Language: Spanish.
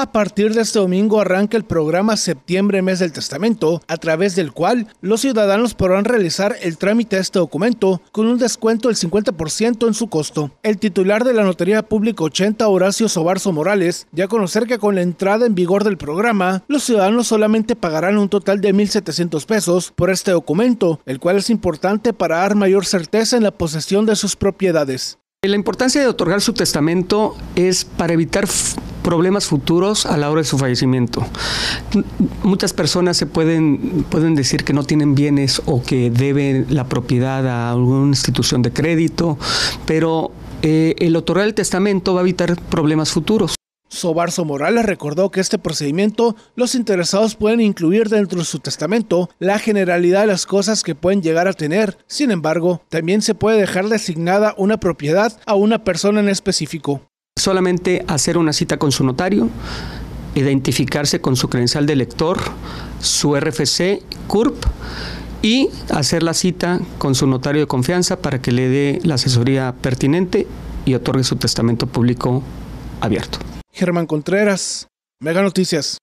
A partir de este domingo arranca el programa Septiembre Mes del Testamento, a través del cual los ciudadanos podrán realizar el trámite de este documento con un descuento del 50% en su costo. El titular de la Notaría Pública 80, Horacio Sobarzo Morales, ya conocer que con la entrada en vigor del programa, los ciudadanos solamente pagarán un total de 1.700 pesos por este documento, el cual es importante para dar mayor certeza en la posesión de sus propiedades. La importancia de otorgar su testamento es para evitar problemas futuros a la hora de su fallecimiento. Muchas personas se pueden, pueden decir que no tienen bienes o que deben la propiedad a alguna institución de crédito, pero eh, el otorgar el testamento va a evitar problemas futuros. Sobarzo Morales recordó que este procedimiento los interesados pueden incluir dentro de su testamento la generalidad de las cosas que pueden llegar a tener. Sin embargo, también se puede dejar designada una propiedad a una persona en específico solamente hacer una cita con su notario, identificarse con su credencial de lector, su RFC, CURP y hacer la cita con su notario de confianza para que le dé la asesoría pertinente y otorgue su testamento público abierto. Germán Contreras, Mega Noticias.